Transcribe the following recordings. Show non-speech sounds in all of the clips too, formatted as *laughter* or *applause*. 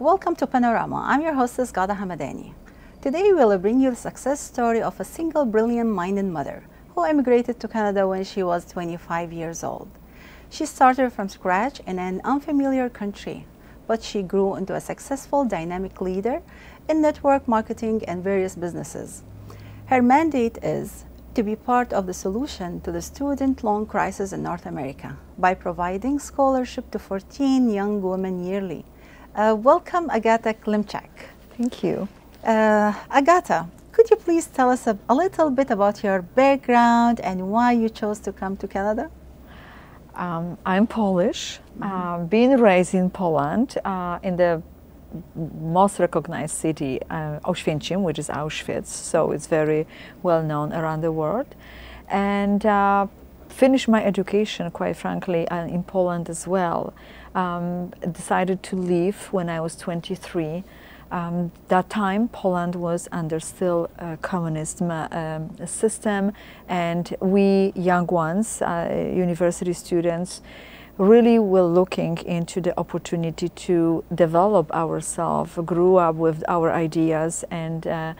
Welcome to Panorama. I'm your hostess, Gada Hamadani. Today we'll bring you the success story of a single brilliant-minded mother who emigrated to Canada when she was 25 years old. She started from scratch in an unfamiliar country, but she grew into a successful dynamic leader in network marketing and various businesses. Her mandate is to be part of the solution to the student loan crisis in North America by providing scholarship to 14 young women yearly. Uh, welcome, Agata Klimczak. Thank you. Uh, Agata, could you please tell us a, a, little bit about your background and why you chose to come to Canada? Um, I'm Polish, mm -hmm. uh, being raised in Poland uh, in the most recognized city, uh, Oświęcim, which is Auschwitz, so it's very well known around the world. And uh, finished my education, quite frankly, uh, in Poland as well. Um, decided to leave when I was 23. Um, that time, Poland was under still a communist um, system, and we young ones, uh, university students, really were looking into the opportunity to develop ourselves, grew up with our ideas and uh,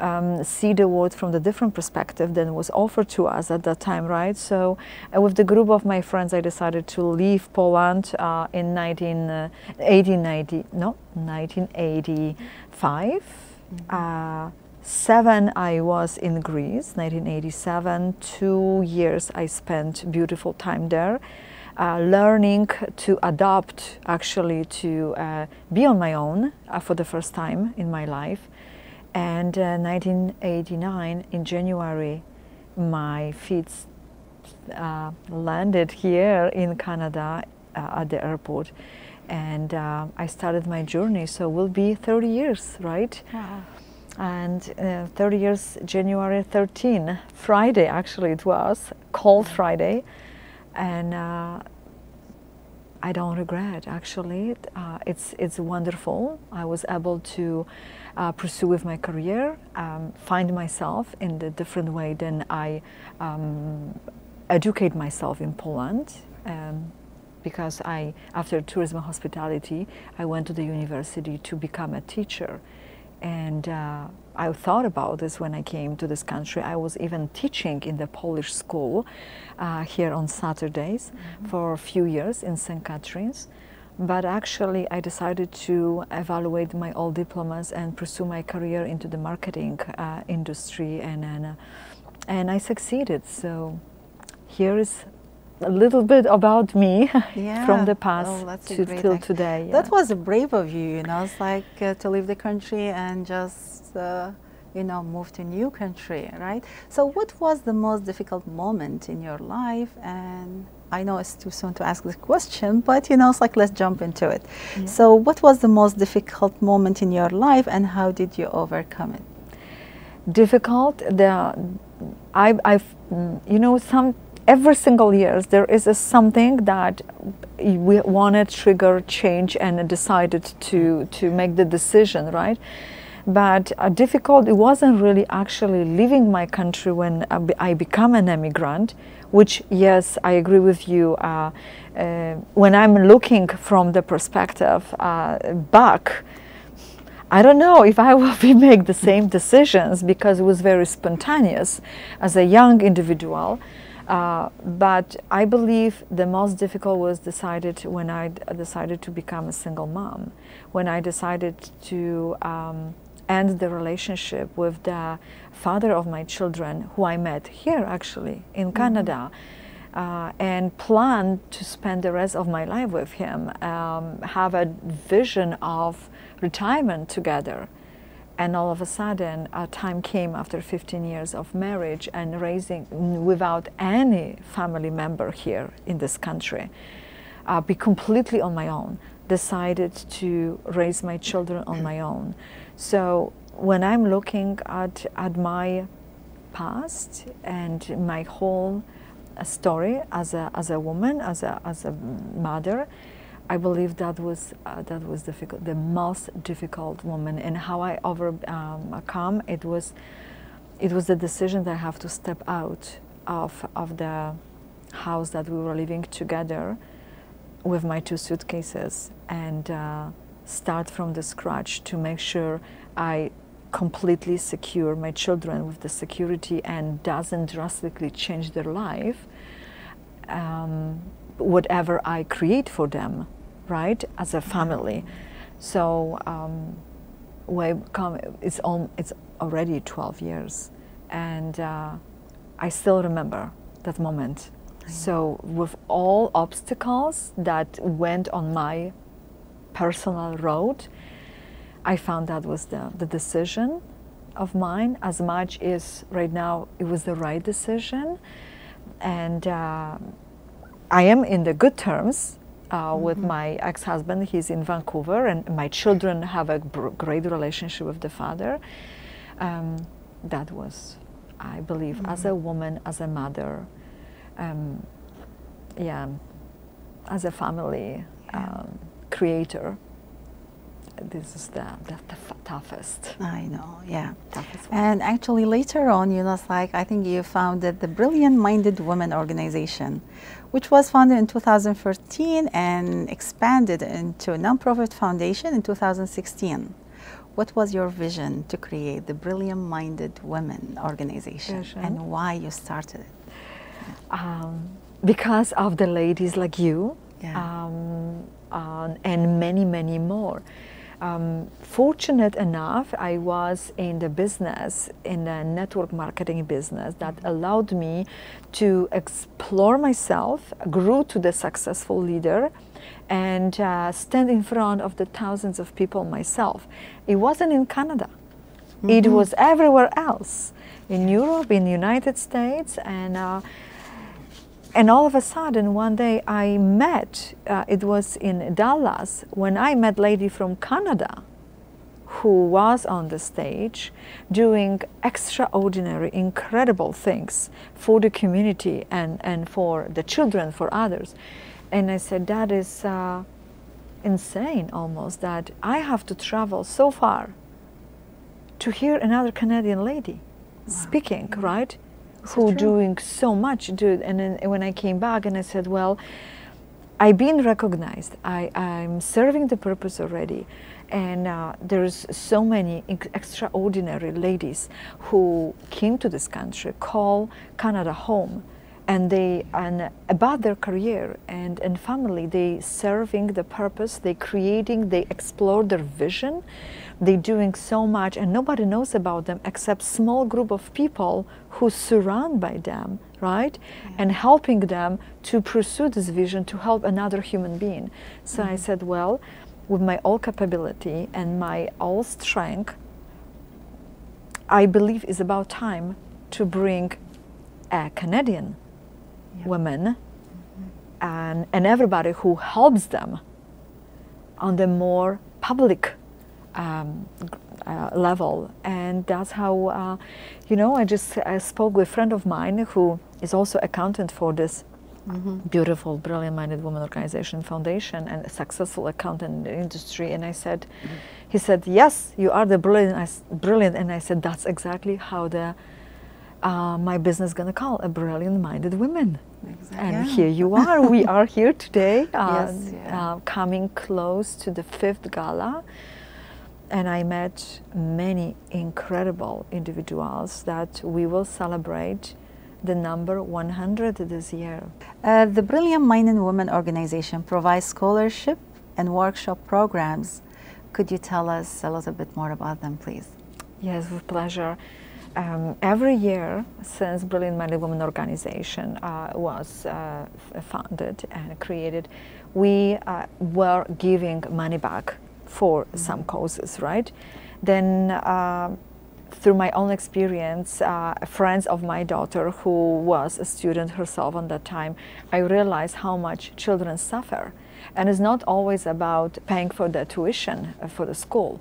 um, see the world from the different perspective than was offered to us at that time, right? So uh, with the group of my friends, I decided to leave Poland uh, in 19, uh, 1890, no, 1985. Mm -hmm. Seven, I was in Greece, 1987. Two years I spent beautiful time there uh, learning to adopt actually to uh, be on my own uh, for the first time in my life. And 1989 uh, in January, my feet uh, landed here in Canada uh, at the airport and I started my journey. So it will be 30 years, right? Wow and uh, 30 years January 13 Friday actually it was cold Friday and uh, I don't regret actually. Uh, it's it's wonderful. I was able to uh, pursue with my career, um, find myself in a different way than I um, educate myself in Poland. Um, because I, after tourism and hospitality, I went to the university to become a teacher, and uh, I thought about this when I came to this country. I was even teaching in the Polish school uh, here on Saturdays mm -hmm. for a few years in St. Catharines. But actually, I decided to evaluate my old diplomas and pursue my career into the marketing uh, industry, and and, uh, and I succeeded. So here is a little bit about me *laughs* yeah. from the past oh, to till today. Yeah. That was brave of you, you know. It's like uh, to leave the country and just, uh, you know, move to a new country, right? So, what was the most difficult moment in your life? And I know it's too soon to ask this question, but you know, it's like let's jump into it. Yeah. So, what was the most difficult moment in your life, and how did you overcome it? Difficult. The I, I've, you know, some every single year there is a something that we want to trigger change and decided to to make the decision right? But uh, difficult it wasn't really actually leaving my country when I become an immigrant which yes I agree with you uh, uh, when I'm looking from the perspective uh, back I don't know if I will be *laughs* make the same decisions because it was very spontaneous as a young individual uh, but I believe the most difficult was decided when I decided to become a single mom, when I decided to um, end the relationship with the father of my children, who I met here actually in mm-hmm. Canada. Uh, and plan to spend the rest of my life with him, um, have a vision of retirement together. And all of a sudden, a time came after 15 years of marriage and raising without any family member here in this country, uh, be completely on my own. Decided to raise my children on my own. So when I'm looking at, at my past and my whole uh, story as a, as a woman, as a, as a mother, I believe that was uh, that was difficult, the most difficult moment, and how I overcome um, it was it was the decision that I have to step out of of the house that we were living together with my two suitcases and uh, start from the scratch to make sure I completely secure my children with the security and doesn't drastically change their life, um, whatever I create for them, right, as a family. So um, we come, it's, on, it's already 12 years, and uh, I still remember that moment. So, with all obstacles that went on my personal road, I found that was the, the decision of mine as much as right now it was the right decision. And uh, I am in the good terms uh, mm-hmm. with my ex husband. He's in Vancouver, and my children have a great relationship with the father. Um, that was, I believe, mm-hmm. as a woman, as a mother, um, yeah, as a family yeah. um, creator, this is the, the, the toughest. I know, yeah. Toughest one. And actually, later on, you know, like I think you founded the Brilliant Minded Women organization, which was founded in 2013 and expanded into a nonprofit foundation in 2016. What was your vision to create the Brilliant Minded Women organization, and why you started it? Um, because of the ladies like you yeah. um, uh, and many, many more. Um, fortunate enough, I was in the business, in the network marketing business, that mm-hmm. allowed me to explore myself, grew to the successful leader, and uh, stand in front of the thousands of people myself. It wasn't in Canada. Mm-hmm. It was everywhere else, in Europe, in the United States, and uh, and all of a sudden one day i met uh, it was in dallas when i met a lady from canada who was on the stage doing extraordinary incredible things for the community and, and for the children for others. And i said that is uh, insane almost that i have to travel so far to hear another canadian lady wow. speaking right who doing so much dude. And then when i came back and i said well i've been recognized. I, i'm serving the purpose already. And uh, there's so many extraordinary ladies who came to this country call canada home and they and about their career and, and family. They serving the purpose. They creating they explore their vision they doing so much and nobody knows about them except small group of people who surround by them right yeah. and helping them to pursue this vision to help another human being so mm-hmm. i said well with my all capability and my all strength i believe it's about time to bring a canadian yep. women mm-hmm. and, and everybody who helps them on the more public um, uh, level. And that's how, uh, you know, I just I spoke with a friend of mine who is also accountant for this mm-hmm. beautiful, brilliant-minded woman organization foundation and a successful accountant in the industry. And I said, mm-hmm. he said, yes, you are the brilliant, I, brilliant. And I said, that's exactly how the uh, my business gonna call a brilliant-minded women. Exactly. And yeah. here you are. we are here today, *laughs* uh, yes, yeah. uh, coming close to the fifth gala. And I met many incredible individuals that we will celebrate the number 100 this year. Uh, the Brilliant Minded Women organization provides scholarship and workshop programs. Could you tell us a little bit more about them, please? Yes, with pleasure um, every year since Brilliant Minded Women organization uh, was uh, founded and created, we uh, were giving money back for some causes, right? Then uh, through my own experience, uh, friends of my daughter who was a student herself on that time, I realized how much children suffer. And it's not always about paying for the tuition uh, for the school.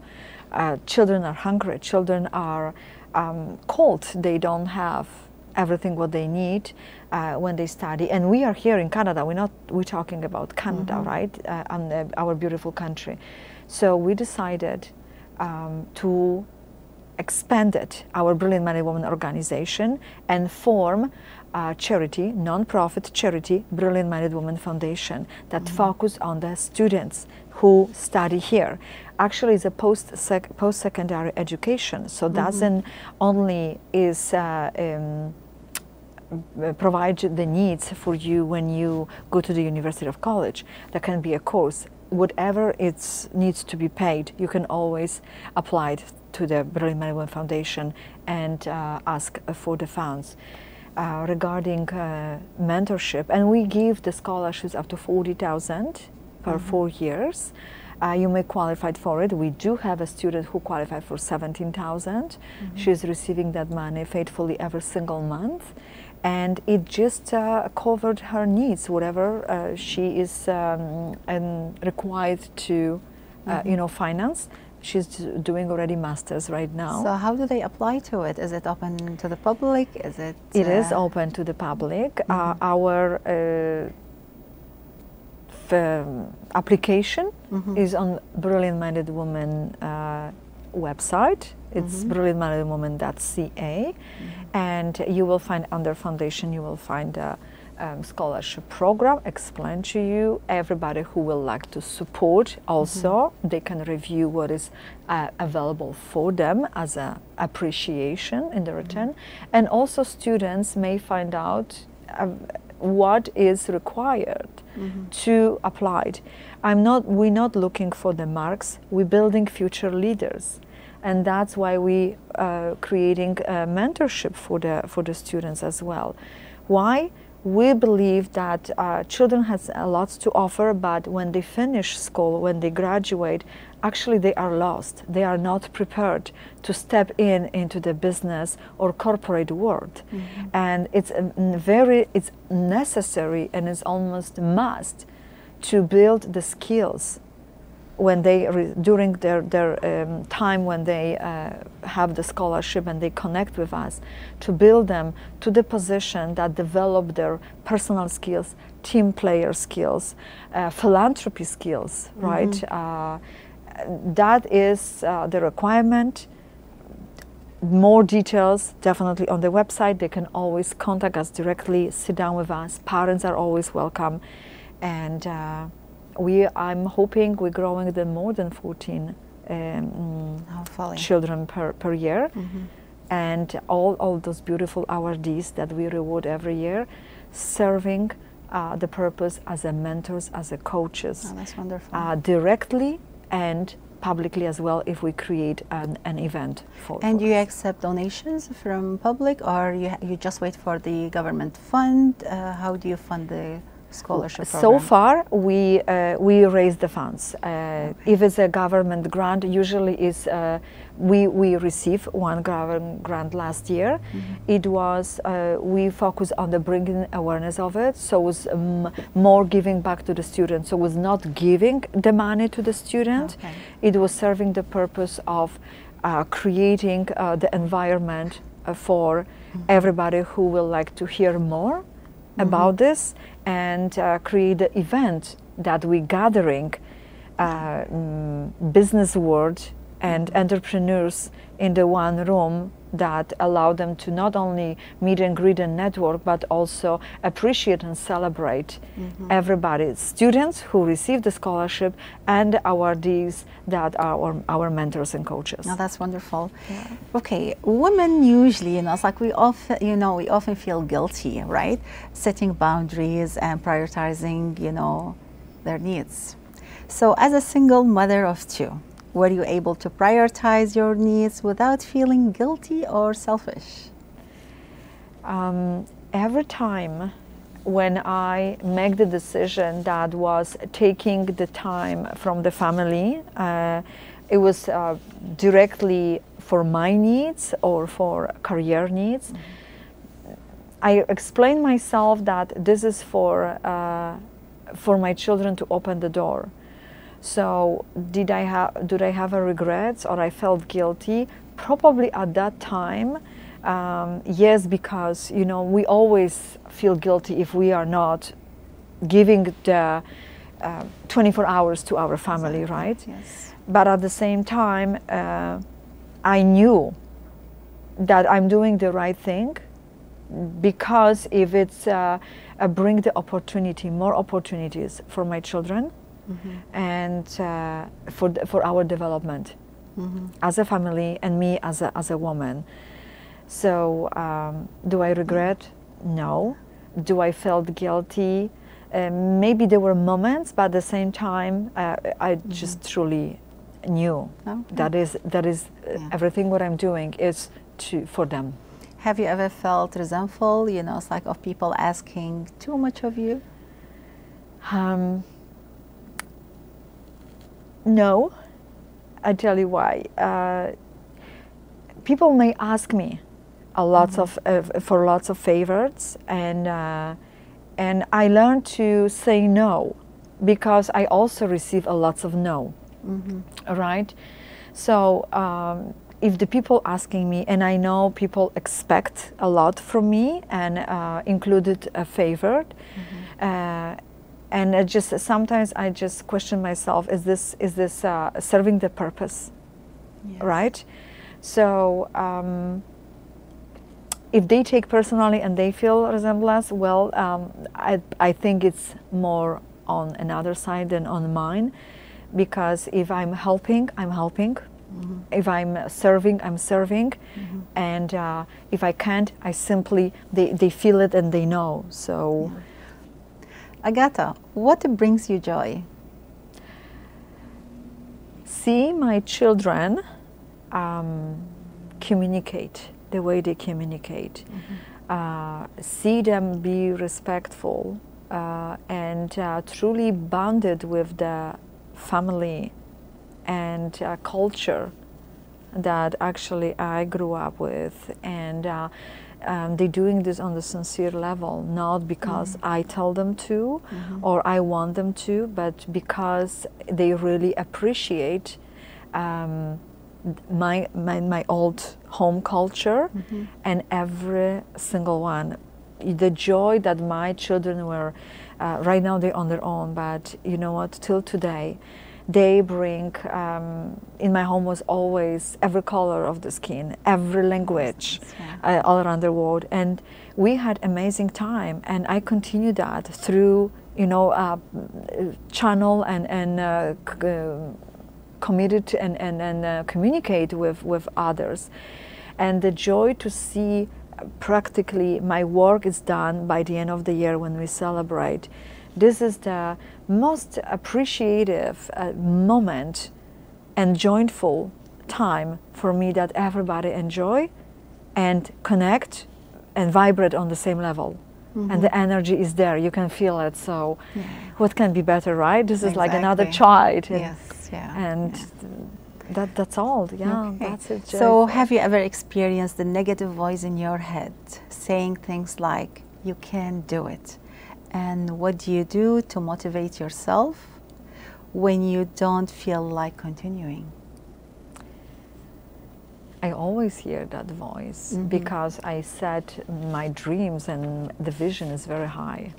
children are hungry, children are um, cold. They don't have everything what they need uh, when they study. And we are here in Canada. We're not. We're talking about Canada, mm-hmm. right? Uh, and uh, our beautiful country. So we decided um, to expanded our Brilliant Minded Woman organization and form a charity, non-profit charity, Brilliant Minded Woman Foundation that mm-hmm. focus on the students who study here. Actually, it's a post post secondary education, so mm-hmm. doesn't only is. Uh, um, provide the needs for you when you go to the University of College. There can be a course whatever it needs to be paid, you can always apply it to the Brilliant Minded Foundation and uh, ask for the funds. Uh, regarding uh, mentorship, and we give the scholarships up to 40,000 per mm-hmm. four years. Uh, you may qualify for it. We do have a student who qualified for 17,000. Mm-hmm. She's receiving that money faithfully every single month and it just uh, covered her needs, whatever uh, she is um, required to, uh, mm-hmm. you know, finance. She's doing already masters right now. So how do they apply to it? Is it open to the public? Is it? It is uh, open to the public. Uh, mm-hmm. our uh, um, application mm-hmm. is on Brilliant Minded Woman website it's mm-hmm. brilliantmindedwoman.ca, mm-hmm. and you will find under foundation you will find a um, scholarship program explain to you everybody who will like to support also mm-hmm. they can review what is uh, available for them as a appreciation in the return mm-hmm. and also students may find out uh, what is required mm-hmm. to apply it i'm not we're not looking for the marks we're building future leaders and that's why we are uh, creating a mentorship for the for the students as well. Why? We believe that uh, children has a lot to offer, but when they finish school, when they graduate, actually they are lost. They are not prepared to step in into the business or corporate world, mm-hmm. and it's very it's necessary and it's almost must to build the skills when they during their their um, time when they uh, have the scholarship and they connect with us to build them to the position that develop their personal skills team player skills uh, philanthropy skills mm-hmm. right? Uh, that is uh, the requirement. More details definitely on the website. They can always contact us directly sit down with us. Parents are always welcome. And uh, we I'm hoping we're growing them more than 14 um, children per, per year. Mm-hmm. And all, all those beautiful awardees that we reward every year, serving uh, the purpose as a mentors, as a coaches. Oh, that's wonderful. Uh, directly and publicly as well if we create an, an event for and for you us. accept donations from public or you, you just wait for the government fund uh, how do you fund the scholarship program? So far, we uh, we raise the funds. Uh, okay. If it's a government grant, usually is uh, we we receive one government grant last year. Mm-hmm. It was uh, we focus on the bringing awareness of it, so it was um, more giving back to the student. So it was not giving the money to the student. Okay. It was serving the purpose of uh, creating uh, the environment for mm-hmm. everybody who will like to hear more mm-hmm. about this and uh, create an event that we gathering uh, mm, business world and mm-hmm. entrepreneurs in the one room that allow them to not only meet and greet and network, but also appreciate and celebrate mm-hmm. everybody, students who receive the scholarship and awardees that are our, our mentors and coaches. Now that's wonderful. Yeah. Okay, women usually, you know, it's like we often, you know, we often feel guilty, right? Setting boundaries and prioritizing, you know, their needs. So as a single mother of two, were you able to prioritize your needs without feeling guilty or selfish? Um, every time when I make the decision that was taking the time from the family, uh, it was uh, directly for my needs or for career needs. Mm-hmm. I explained myself that this is for uh, for my children to open the door so did I have did I have a regrets or I felt guilty? Probably at that time, um, yes, because you know we always feel guilty if we are not giving the uh, 24 hours to our family, exactly. right? Yes. But at the same time, uh, I knew that I'm doing the right thing because if it's uh, uh, bring the opportunity, more opportunities for my children and uh, for, for our development as a family and me as a, as a woman. So, um, do I regret? No. Do I felt guilty? Uh, maybe there were moments, but at the same time, uh, I just truly knew Okay. that is that is uh, Yeah. everything what I'm doing is to for them. Have you ever felt resentful, you know, it's like of people asking too much of you? Um, no, I tell you why. Uh, people may ask me a lots of uh, for lots of favors, and uh, and I learned to say no because I also receive a lots of no. Right, so. Um, if the people asking me, and I know people expect a lot from me, and uh, included a favored, uh, and just sometimes I just question myself: Is this is this uh, serving the purpose? Yes. Right. So um, if they take personally and they feel resemblance, well, um, I I think it's more on another side than on mine, because if I'm helping, I'm helping. If I'm serving, I'm serving, and uh, if I can't, I simply they, they feel it and they know. So. Agata, what brings you joy? see my children um, communicate the way they communicate, uh, see them be respectful uh, and uh, truly bonded with the family and uh, culture that actually I grew up with, and uh, um, they're doing this on the sincere level, not because I tell them to or I want them to, but because they really appreciate um, my, my my old home culture and every single one. The joy that my children were, uh, right now they're on their own, but you know what? Till today, they bring um, in my home was always every color of the skin every language Yeah. Uh, all around the world. And we had amazing time. And i continue that through you know uh, channel and and uh, uh, committed and and, and uh, communicate with with others. And the joy to see practically my work is done by the end of the year when we celebrate. This is the most appreciative uh, moment and joyful time for me that everybody enjoy and connect and vibrate on the same level and the mm-hmm. energy is there you can feel it so Yeah. what can be better right this is like another Exactly. child and, Yes, yeah. and yeah. that that's all yeah Okay. that's it So, have you ever experienced the negative voice in your head saying things like, you can't do it? And what do you do to motivate yourself when you don't feel like continuing? I always hear that voice Mhm. because I set my dreams and the vision is very high.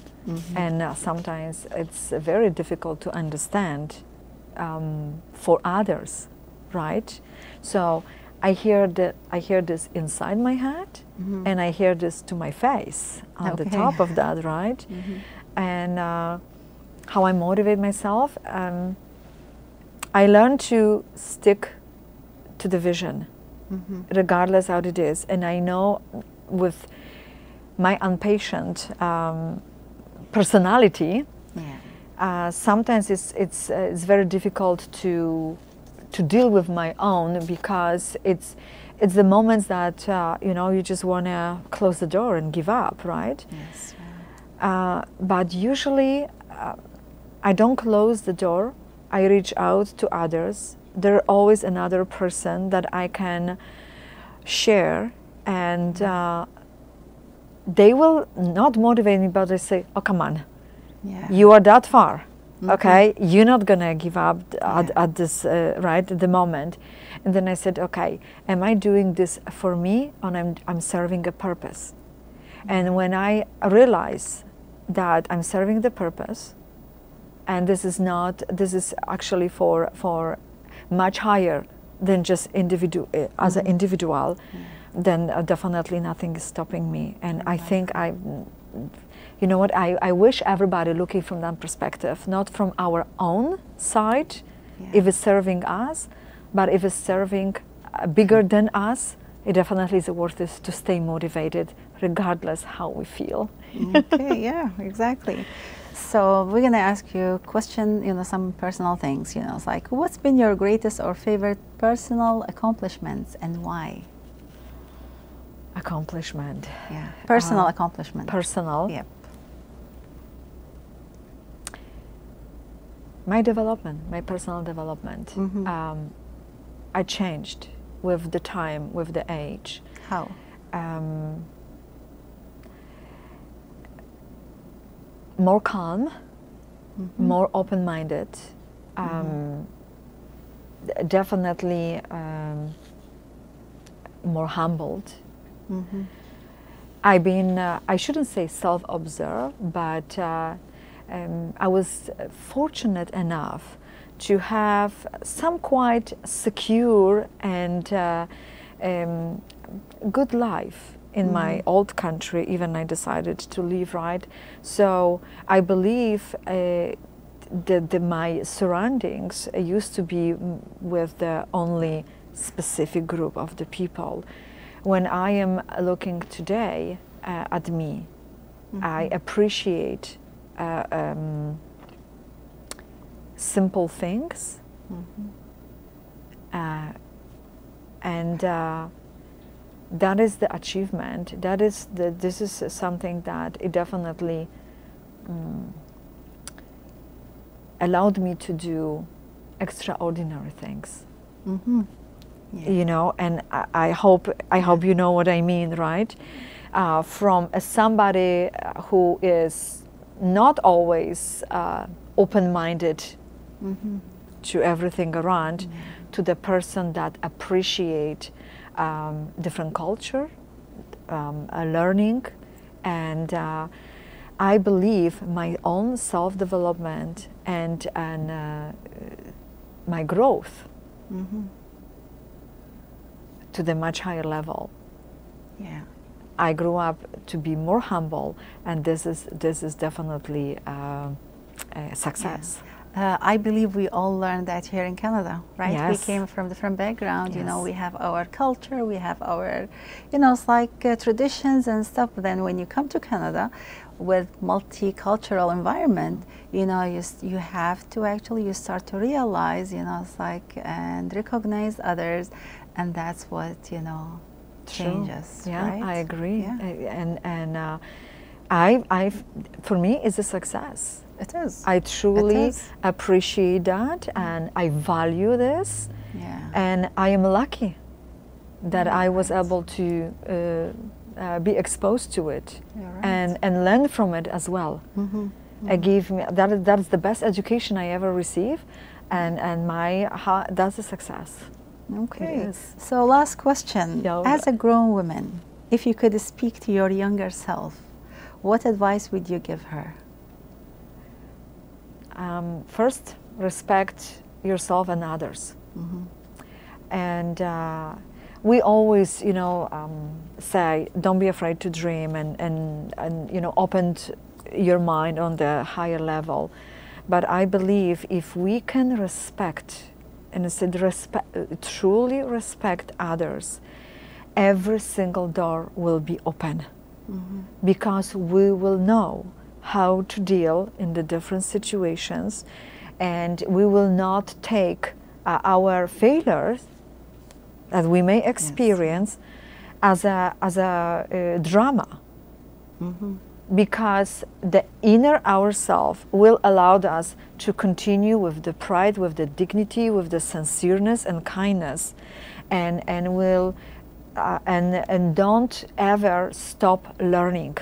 And uh, sometimes it's very difficult to understand um, for others, right? So I hear that I hear this inside my head, Mhm. and I hear this to my face on the top of that, right? *laughs* And uh, how I motivate myself, um, I learn to stick to the vision Mhm. regardless how it is. And I know with my impatient um, personality, Yeah. uh, sometimes it's it's uh, it's very difficult to to deal with my own because it's it's the moments that uh, you know you just want to close the door and give up, right? Yes. Uh, but usually, uh, I don't close the door. I reach out to others. There's always another person that I can share, and uh, they will not motivate me, but they say, "Oh, come on, Yeah. you are that far." Okay, you're not gonna give up at, Yeah. at this uh, right at the moment, and then I said, "Okay, am I doing this for me, or I'm I'm serving a purpose?" And when I realize that I'm serving the purpose, and this is not, this is actually for for much higher than just individual uh, as an individual, then uh, definitely nothing is stopping me. And I think I, you know what, I, I wish everybody looking from that perspective, not from our own side, Yeah. if it's serving us, but if it's serving uh, bigger than us, it definitely is worth it to stay motivated regardless how we feel. okay, *laughs* yeah, exactly. So we're gonna ask you a question, you know, some personal things, you know, it's like what's been your greatest or favorite personal accomplishments and why? Accomplishment. Yeah. Personal Uh, accomplishment. Personal. Yep. my development, my personal development. Mhm. Um, I changed with the time, with the age. How? Um, more calm, Mhm. more open-minded. Um, d- Definitely um, more humbled. Mhm. I've been, uh, I shouldn't say self observed, but uh, um, I was fortunate enough to have some quite secure and uh, um, good life in my Mhm. old country, even I decided to leave, right? So I believe uh, the, the, my surroundings used to be mm, with the only specific group of the people. When I am looking today uh, at me, I Mhm. appreciate uh, um, simple things Mhm. uh, and uh, that is the achievement that is the this is something that it definitely um, allowed me to do extraordinary things Mhm. Yeah. you know and I, I hope i hope you know what i mean right uh, from a somebody uh, who is not always uh, open-minded Mhm. to everything around Yeah. to the person that appreciate um, different culture um, learning and uh, i believe my own self-development and and uh, my growth Mhm. to the much higher level Yeah. I grew up to be more humble, and this is this is definitely uh, a success. Uh, I believe we all learned that here in Canada, right? We came from different backgrounds. You know, we have our culture, we have our, you know, it's like uh, traditions and stuff. But then when you come to Canada, with multicultural environment, you know, you you have to actually you start to realize, you know, it's like and recognize others, and that's what you know True. changes. Yeah, right? I agree. Yeah. And and uh, I I for me it's a success. It is. I truly is. appreciate that, and I value this, yeah. and I am lucky that I was able to uh, uh, be exposed to it right. and and learn from it as well. Mm -hmm. It gave me that is, that is the best education I ever received, and and my ha, that's a success. Okay. So last question. Yeah. As a grown woman, if you could speak to your younger self, what advice would you give her? Um, first, respect yourself and others, Mhm. and uh, we always, you know, um, say don't be afraid to dream and and and you know open your mind on the higher level. But I believe if we can respect and instead respect, truly respect others, every single door will be open Mhm. because we will know how to deal in the different situations. And we will not take uh, our failures that we may experience as a as a uh, drama. Mhm. because the inner ourself will allow us to continue with the pride with the dignity with the sincereness and kindness. And and will uh, and and don't ever stop learning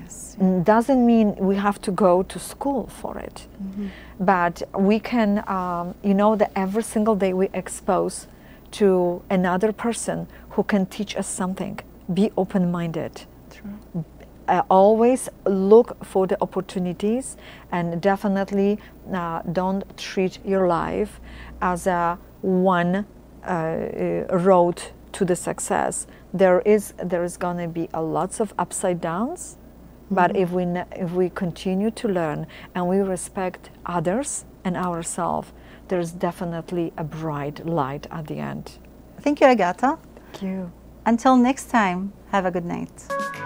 Yes. Doesn't mean we have to go to school for it Mhm. but we can um, you know that every single day we expose to another person who can teach us something be open-minded True. uh, always look for the opportunities and definitely uh, don't treat your life as a one uh, uh, road to the success. There is there is going to be a lots of upside downs, but mm-hmm. if we if we continue to learn and we respect others and ourselves, there's definitely a bright light at the end. Thank you, Agata. Thank you. Until next time, have a good night.